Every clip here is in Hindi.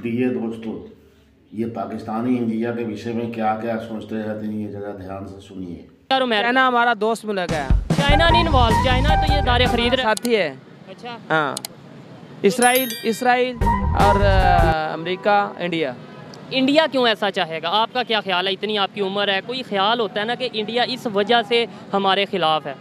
प्रिय दोस्तों ये पाकिस्तानी इंडिया के विषय में क्या क्या सोचते रहते हैं ये जरा ध्यान से सुनिए। चाइना हमारा दोस्त मुल्क है चाइना नहीं इन्वॉल्व चाइना तो ये दारे खरीद रहा साथी है। अच्छा। हाँ। इसराइल इसराइल और अमेरिका इंडिया। इंडिया क्यों ऐसा चाहेगा? आपका क्या ख्याल है? इतनी आपकी उम्र है। कोई ख्याल होता है ना कि इंडिया इस वजह से हमारे खिलाफ है?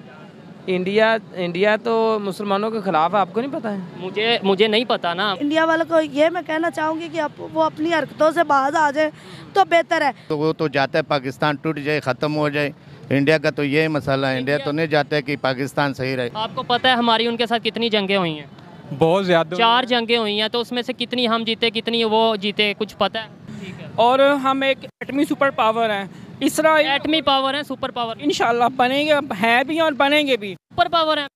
इंडिया इंडिया तो मुसलमानों के खिलाफ है आपको नहीं पता है? मुझे मुझे नहीं पता ना। इंडिया वालों को ये मैं कहना चाहूँगी कि आप वो अपनी हरकतों से बाज आ जाए तो बेहतर है। तो वो तो जाता है पाकिस्तान टूट जाए ख़त्म हो जाए। इंडिया का तो यही मसाला है इंडिया तो नहीं चाहता है कि पाकिस्तान सही रहे। आपको पता है हमारी उनके साथ कितनी जंगें हुई हैं? बहुत ज़्यादा चार जंगें हुई हैं तो उसमें से कितनी हम जीते कितनी वो जीते कुछ पता है है? और हम एक एटमी सुपर पावर हैं। इसराइल एटमी पावर है सुपर पावर इंशाल्लाह बनेंगे हैं भी और बनेंगे भी। सुपर पावर है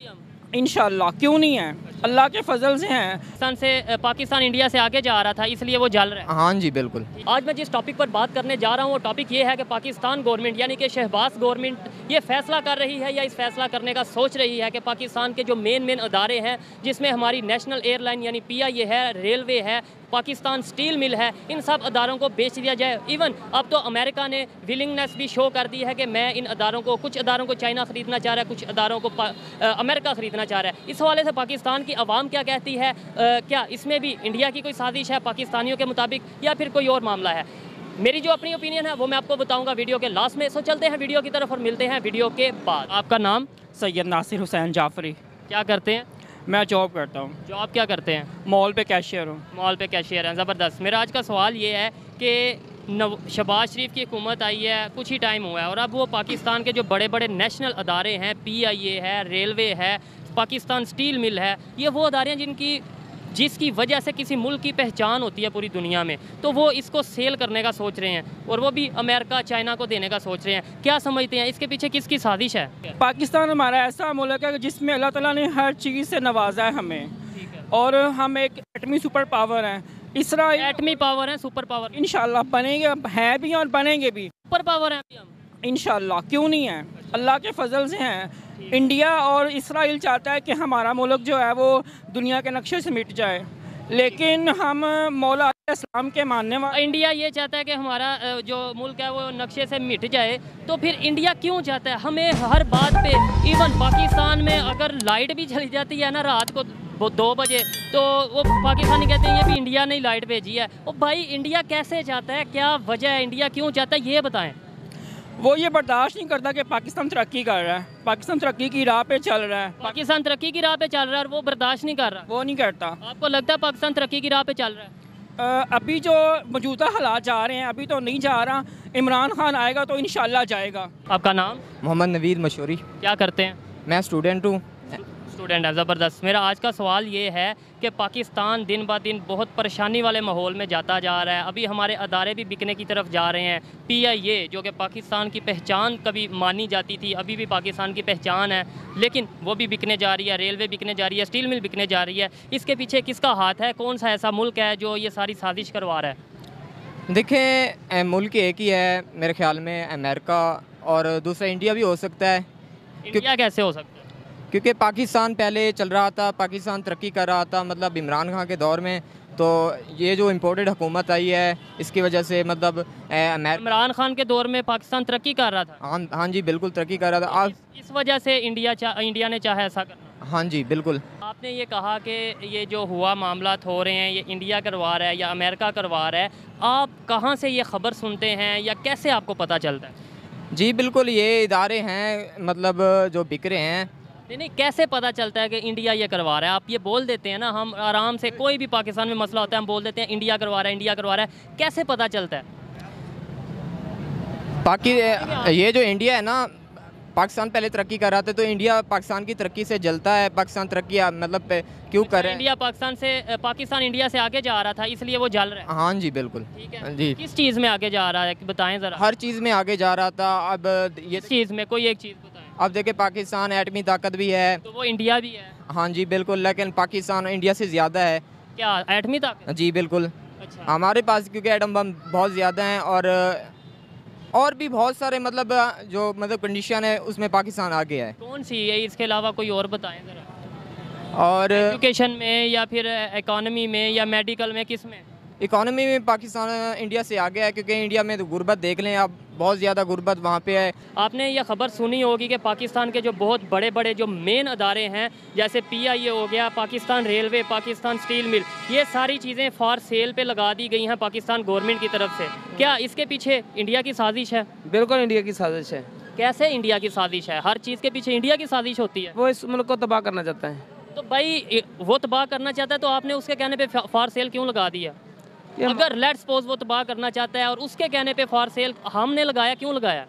इंशाल्लाह क्यों नहीं है? अल्लाह के फजल से हैं। पाकिस्तान से पाकिस्तान इंडिया से आगे जा रहा था इसलिए वो जल रहा है। हाँ जी बिल्कुल। आज मैं जिस टॉपिक पर बात करने जा रहा हूँ वो टॉपिक ये है कि पाकिस्तान गवर्नमेंट यानी कि शहबाज गवर्नमेंट ये फैसला कर रही है या इस फैसला करने का सोच रही है कि पाकिस्तान के जो मेन मेन अदारे हैं जिसमें हमारी नेशनल एयरलाइन यानी पी है रेलवे है पाकिस्तान स्टील मिल है इन सब अदारों को बेच दिया जाए। इवन अब तो अमेरिका ने विलिंगनेस भी शो कर दी है कि मैं इन अदारों को कुछ अदारों को चाइना ख़रीदना चाह रहा है कुछ अदारों को अमेरिका ख़रीदना चाह रहा है। इस हवाले से पाकिस्तान की आवाम क्या कहती है? क्या इसमें भी इंडिया की कोई साजिश है पाकिस्तानियों के मुताबिक या फिर कोई और मामला है? मेरी जो अपनी ओपिनियन है वो मैं आपको बताऊँगा वीडियो के लास्ट में। सो चलते हैं वीडियो की तरफ़ और मिलते हैं वीडियो के बाद। आपका नाम? सैयद नासिर हुसैन जाफरी। क्या करते हैं? मैं जॉब करता हूँ। जॉब क्या करते हैं? मॉल पे कैशियर हूँ। मॉल पे कैशियर हैं ज़बरदस्त। मेरा आज का सवाल ये है कि नव शबाज शरीफ की हुकूमत आई है कुछ ही टाइम हुआ है और अब वो पाकिस्तान के जो बड़े बड़े नेशनल अदारे हैं पी आई ए है रेलवे है पाकिस्तान स्टील मिल है ये वो अदारे हैं जिनकी जिसकी वजह से किसी मुल्क की पहचान होती है पूरी दुनिया में तो वो इसको सेल करने का सोच रहे हैं और वो भी अमेरिका चाइना को देने का सोच रहे हैं। क्या समझते हैं? इसके पीछे किसकी साजिश है? पाकिस्तान हमारा ऐसा मुल्क है जिसमें अल्लाह ताला ने हर चीज़ से नवाजा है हमें। और हम एक एटमी सुपर पावर हैं। इसराइल एटमी पावर है सुपर पावर। इंशाल्लाह बनेंगे हैं भी और बनेंगे भी। सुपर पावर है हम। इंशाल्लाह क्यों नहीं है? अल्लाह के फजल से हैं। इंडिया और इसराइल चाहता है कि हमारा मुल्क जो है वो दुनिया के नक्शे से मिट जाए। लेकिन हम मौला इस्लाम के मानने वाले इंडिया ये चाहता है कि हमारा जो मुल्क है वो नक्शे से मिट जाए। तो फिर इंडिया क्यों चाहता है? हमें हर बात पे, इवन पाकिस्तान में अगर लाइट भी चली जाती है ना रात को वो दो बजे तो वो पाकिस्तानी कहते हैं, ये भी इंडिया ने लाइट भेजी है। ओ भाई, इंडिया कैसे चाहता है? क्या वजह है? इंडिया क्यों चाहता है? ये बताएँ। वो ये बर्दाश्त नहीं करता कि पाकिस्तान तरक्की कर रहा है। पाकिस्तान तरक्की की राह पे चल रहा है। पाकिस्तान तरक्की की राह पे चल रहा है और वो बर्दाश्त नहीं कर रहा। वो नहीं करता। आपको लगता है पाकिस्तान तरक्की की राह पे चल रहा है? आ, अभी जो मौजूदा हालात जा रहे हैं अभी तो नहीं जा रहा। इमरान खान आएगा तो इन जाएगा। आपका नाम? मोहम्मद नवीद मशहूरी। क्या करते हैं? मैं स्टूडेंट हूँ। स्टूडेंट है ज़बरदस्त। मेरा आज का सवाल ये है कि पाकिस्तान दिन ब दिन बहुत परेशानी वाले माहौल में जाता जा रहा है। अभी हमारे अदारे भी बिकने की तरफ़ जा रहे हैं। पी आई ए जो कि पाकिस्तान की पहचान कभी मानी जाती थी अभी भी पाकिस्तान की पहचान है। लेकिन वो भी बिकने जा रही है रेलवे बिकने जा रही है स्टील मिल बिकने जा रही है। इसके पीछे किसका हाथ है? कौन सा ऐसा मुल्क है जो ये सारी साजिश करवा रहा है? देखें मुल्क एक ही है मेरे ख्याल में अमेरिका और दूसरा इंडिया भी हो सकता है। इंडिया कैसे हो सकता है? क्योंकि पाकिस्तान पहले चल रहा था पाकिस्तान तरक्की कर रहा था मतलब इमरान खान के दौर में। तो ये जो इम्पोर्टेड हुकूमत आई है इसकी वजह से मतलब इमरान खान के दौर में पाकिस्तान तरक्की कर रहा था। हाँ हाँ जी बिल्कुल तरक्की कर रहा था। आप इस, इस वजह से इंडिया चा, इंडिया ने चाहे ऐसा करना। हाँ जी बिल्कुल। आपने ये कहा कि ये जो हुआ मामला हो रहे हैं ये इंडिया करवा रहा है या अमेरिका करवा रहा है आप कहाँ से ये खबर सुनते हैं या कैसे आपको पता चलता है? जी बिल्कुल ये इदारे हैं मतलब जो बिक रहे हैं नहीं नहीं कैसे पता चलता है कि इंडिया ये करवा रहा है? आप ये बोल देते हैं ना हम आराम से कोई भी पाकिस्तान में मसला होता है हम बोल देते हैं इंडिया करवा रहा है इंडिया करवा रहा है। कैसे पता चलता है? बाकी ये जो इंडिया है ना पाकिस्तान पहले तरक्की कर रहा था तो इंडिया पाकिस्तान की तरक्की से जलता है पाकिस्तान तरक्की मतलब क्यों कर रहा है? इंडिया पाकिस्तान से पाकिस्तान इंडिया से आगे जा रहा था इसलिए वो जल रहा है? हाँ जी बिल्कुल। ठीक है। जी। किस चीज़ में आगे जा रहा है बताएँ ज़रा। हर चीज़ में आगे जा रहा था अब ये चीज़ में? कोई एक चीज़ अब देखे पाकिस्तान एटमी ताकत भी है। तो वो इंडिया भी है? हाँ जी बिल्कुल लेकिन पाकिस्तान इंडिया से ज़्यादा है। क्या एटमी तक जी बिल्कुल। अच्छा। हमारे पास क्योंकि एटम बम बहुत ज़्यादा हैं और और भी बहुत सारे मतलब जो मतलब कंडीशन है उसमें पाकिस्तान आगे है। कौन सी है? इसके अलावा कोई और बताएँ ज़रा। और एजुकेशन में या फिर इकोनॉमी में या मेडिकल में किसमें? इकोनॉमी में पाकिस्तान इंडिया से आगे है क्योंकि इंडिया में तो गुर्बत देख लें आप। बहुत ज़्यादा गुर्बत वहाँ पे है। आपने ये खबर सुनी होगी कि पाकिस्तान के जो बहुत बड़े बड़े जो मेन अदारे हैं जैसे पीआईए हो गया Pakistan railway Pakistan steel mill ये सारी चीज़ें फॉर सेल पे लगा दी गई हैं पाकिस्तान गवर्नमेंट की तरफ़ से। क्या इसके पीछे इंडिया की साजिश है? बिल्कुल इंडिया की साजिश है। कैसे इंडिया की साजिश है? हर चीज़ के पीछे इंडिया की साजिश होती है। वो इस मुल्क को तबाह करना चाहता है। तो भाई वो तबाह करना चाहता है तो आपने उसके कहने पे फार सेल क्यों लगा दिया अगर लेट सपोज़ वो तबाह करना चाहता है और उसके कहने पे फॉर सेल हमने लगाया क्यों लगाया?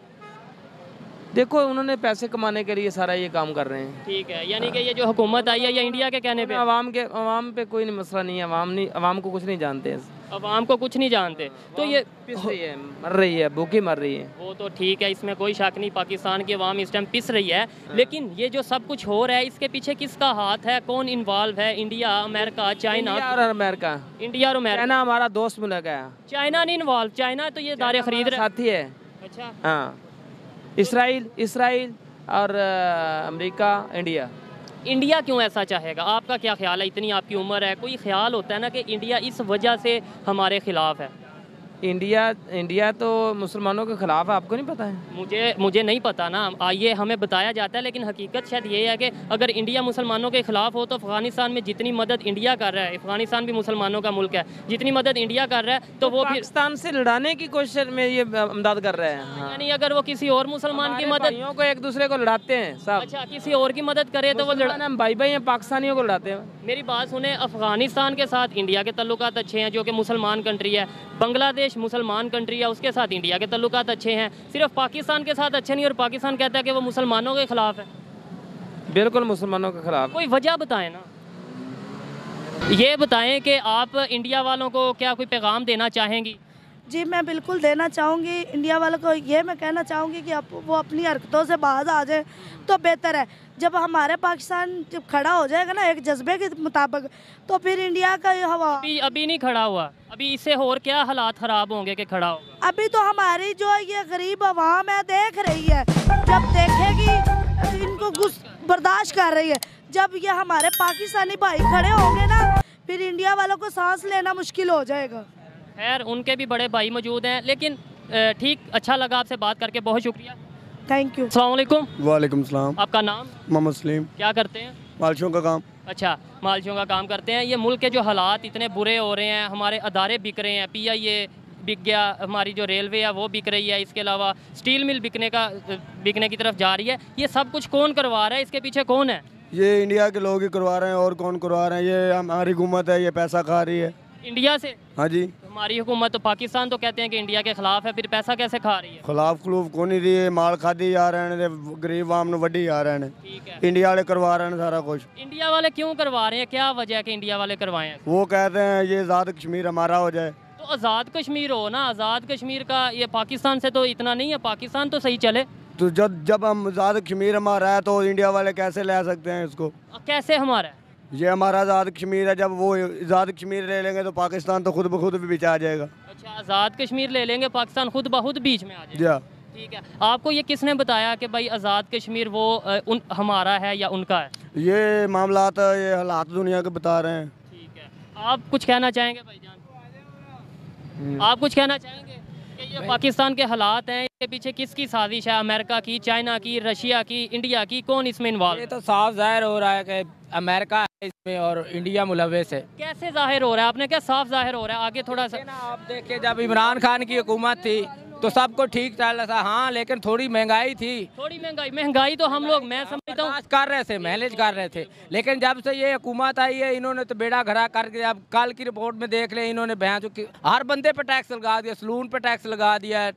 देखो उन्होंने पैसे कमाने के लिए सारा ये काम कर रहे हैं। ठीक है यानी कि ये जो हुकूमत आई है या इंडिया के कहने पे। आवाम के आवाम पे कोई नहीं मसला नहीं है आवाम नहीं आवाम को कुछ नहीं जानते हैं। अवाम को कुछ नहीं जानते। तो ये पिस रही है मर रही है भूखी मर रही है। वो तो ठीक है इसमें कोई शक नहीं पाकिस्तान की अवाम इस टाइम पिस रही है। लेकिन ये जो सब कुछ हो रहा है इसके पीछे किसका हाथ है कौन इन्वॉल्व है इंडिया अमेरिका चाइना और अमेरिका इंडिया और अमेरिका चाइना हमारा दोस्त मुल्क है। चाइना नहीं इन्वॉल्व चाइना तो ये दारे खरीद रहा साथी है। है अच्छा। हाँ। इसराइल इसराइल और अमेरिका इंडिया इंडिया क्यों ऐसा चाहेगा? आपका क्या ख्याल है? इतनी आपकी उम्र है, कोई ख्याल होता है ना कि इंडिया इस वजह से हमारे खिलाफ है? इंडिया इंडिया तो मुसलमानों के खिलाफ है आपको नहीं पता है? मुझे मुझे नहीं पता ना। आइए हमें बताया जाता है लेकिन हकीकत शायद ये है कि अगर इंडिया मुसलमानों के खिलाफ हो तो अफ़गानिस्तान में जितनी मदद इंडिया कर रहा है अफ़गानिस्तान भी मुसलमानों का मुल्क है जितनी मदद इंडिया कर रहा है तो तो वो पाकिस्तान से लड़ाने की कोशिश में ये अमदाद कर रहे हैं। हाँ। यानी अगर वो किसी और मुसलमान की मदद को एक दूसरे को लड़ाते हैं सब। अच्छा किसी और की मदद करे तो वो लड़ भाई भाई हैं पाकिस्तानियों को लड़ाते हैं। मेरी बात सुने अफ़गानिस्तान के साथ इंडिया के तल्लुकात अच्छे हैं जो कि मुसलमान कंट्री है। बांग्लादेश मुसलमान कंट्री है उसके साथ इंडिया के तल्लुकात अच्छे हैं। सिर्फ़ पाकिस्तान के साथ अच्छे नहीं और पाकिस्तान कहता है कि वो मुसलमानों के खिलाफ है। बिल्कुल मुसलमानों के खिलाफ। कोई वजह बताएँ ना। ये बताएँ कि आप इंडिया वालों को क्या कोई पैगाम देना चाहेंगी? जी मैं बिल्कुल देना चाहूँगी। इंडिया वालों को ये मैं कहना चाहूँगी कि आप वो अपनी हरकतों से बाहर आ जाए तो बेहतर है। जब हमारे पाकिस्तान जब खड़ा हो जाएगा ना एक जज्बे के मुताबिक तो फिर इंडिया का ये हवा अभी अभी नहीं खड़ा हुआ। अभी इससे और क्या हालात ख़राब होंगे कि खड़ा होगा? अभी तो हमारी जो ये गरीब आवाम है देख रही है। जब देखेगी इनको गुस बर्दाश्त कर रही है। जब ये हमारे पाकिस्तानी भाई खड़े होंगे ना फिर इंडिया वालों को सांस लेना मुश्किल हो जाएगा। खैर उनके भी बड़े भाई मौजूद हैं लेकिन ठीक अच्छा लगा आपसे बात करके बहुत शुक्रिया। थैंक यू अलैक्म वालेकुम सलाम। आपका नाम? मोहम्मद सलीम। क्या करते हैं? मालशों का काम। अच्छा मालशियों का काम करते हैं। ये मुल्क के जो हालात इतने बुरे हो रहे हैं हमारे अदारे बिक रहे हैं पी आई ए बिक गया हमारी जो रेलवे है वो बिक रही है। इसके अलावा स्टील मिल बिकने का बिकने की तरफ़ जा रही है। ये सब कुछ कौन करवा रहा है? इसके पीछे कौन है? ये इंडिया के लोग ही करवा रहे हैं और कौन करवा रहे हैं? ये हमारी हुकूमत है ये पैसा खा रही है। इंडिया से? हाँ जी। तो हमारी हुकूमत तो पाकिस्तान तो कहते हैं कि इंडिया के खिलाफ है फिर पैसा कैसे खा रही है? खिलाफ खलूफ को नहीं रही माल खादी जा रहे हैं गरीब आम वी जा रहे हैं। इंडिया वाले करवा रहे हैं सारा कुछ। इंडिया वाले क्यों करवा रहे हैं? क्या वजह है कि इंडिया वाले करवाए? वो कहते हैं ये आज़ाद कश्मीर हमारा हो जाए। तो आज़ाद कश्मीर हो ना आज़ाद कश्मीर का ये पाकिस्तान से तो इतना नहीं है पाकिस्तान तो सही चले। तो जब जब हम आज़ाद कश्मीर हमारा है तो इंडिया वाले कैसे ले सकते हैं इसको? कैसे हमारा ये हमारा आज़ाद कश्मीर है जब वो आज़ाद कश्मीर ले लेंगे तो पाकिस्तान तो खुद ब खुद भी बिचा जाएगा। अच्छा आज़ाद कश्मीर ले लेंगे पाकिस्तान खुद ब खुद बीच में आ जाए जी हाँ ठीक है। आपको ये किसने बताया कि भाई आज़ाद कश्मीर वो उन हमारा है या उनका है? ये मामला ये हालात दुनिया के बता रहे हैं। ठीक है। आप कुछ कहना चाहेंगे भाईजान आप कुछ कहना चाहेंगे कि ये पाकिस्तान के हालात हैं इसके पीछे किसकी साजिश है? अमेरिका की चाइना की रशिया की इंडिया की कौन इसमें इन्वॉल्व ये तो साफ़ ज़ाहिर हो रहा है कि अमेरिका इसमें और इंडिया मुलविस है कैसे ज़ाहिर हो रहा है? आपने क्या साफ़ ज़ाहिर हो रहा है? आगे थोड़ा सा ना आप देखिए जब इमरान खान की हुकूमत थी तो सबको ठीक चल रहा था। हाँ लेकिन थोड़ी महँगाई थी। थोड़ी महँगाई महँगाई तो हम लोग मैं समझता हूँ कर रहे थे मैनेज कर रहे थे। लेकिन जब से ये हुकूमत आई है इन्होंने तो बेड़ा घरा करके अब कल की रिपोर्ट में देख ले इन्होंने बयान चुकी हर बंदे पे टैक्स लगा दिया सलून पे टैक्स लगा दिया।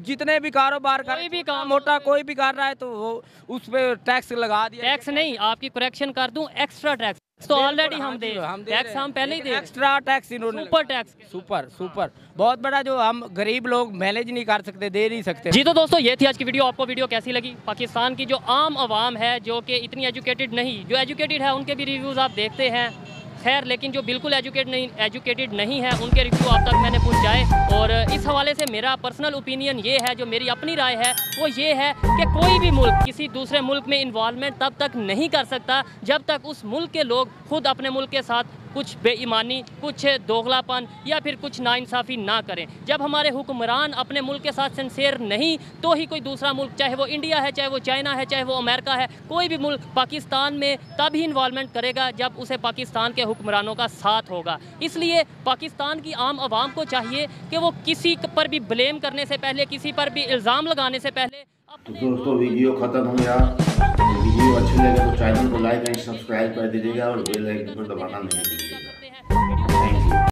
जितने भी कारोबार कर भी काम मोटा कोई भी कर रहा है तो वो उस पे टैक्स लगा दिया। टैक्स नहीं आपकी करेक्शन कर दूँ एक्स्ट्रा टैक्स तो ऑलरेडी हम दे हम दे टैक्स हम पहले ही दे एक्स्ट्रा टैक्स इन्होंने सुपर टैक्स सुपर सुपर बहुत बड़ा जो हम गरीब लोग मैनेज नहीं कर सकते दे नहीं सकते। जी तो दोस्तों ये थी आज की वीडियो आपको वीडियो कैसी लगी? पाकिस्तान की जो आम आवाम है जो कि इतनी एजुकेटेड नहीं जो एजुकेटेड है उनके भी रिव्यूज़ आप देखते हैं। खैर, लेकिन जो बिल्कुल एजुकेट नहीं, एजुकेटेड नहीं है, उनके रिव्यू आप तक मैंने पहुँचाए और इस हवाले से मेरा पर्सनल ओपिनियन ये है, जो मेरी अपनी राय है, वो ये है कि कोई भी मुल्क किसी दूसरे मुल्क में इन्वॉलमेंट तब तक नहीं कर सकता, जब तक उस मुल्क के लोग खुद अपने मुल्क के साथ कुछ बेईमानी, कुछ दोगलापन या फिर कुछ नाइंसाफ़ी ना करें। जब हमारे हुक्मरान अपने मुल्क के साथ सिंसेर नहीं तो ही कोई दूसरा मुल्क, चाहे वो इंडिया है, चाहे वो चाइना है, चाहे वो अमेरिका है, कोई भी मुल्क पाकिस्तान में तब ही इन्वॉल्वमेंट करेगा जब उसे पाकिस्तान के हुक्मरानों का साथ होगा। इसलिए पाकिस्तान की आम आवाम को चाहिए कि वो किसी पर भी ब्लेम करने से पहले, किसी पर भी इल्ज़ाम लगाने से पहले तो दोस्तों, वीडियो ख़त्म हो गया। वीडियो अच्छी लगे तो चैनल को लाइक एंड सब्सक्राइब कर दीजिएगा और बेल आइकन पर दबाना नहीं भूलिएगा।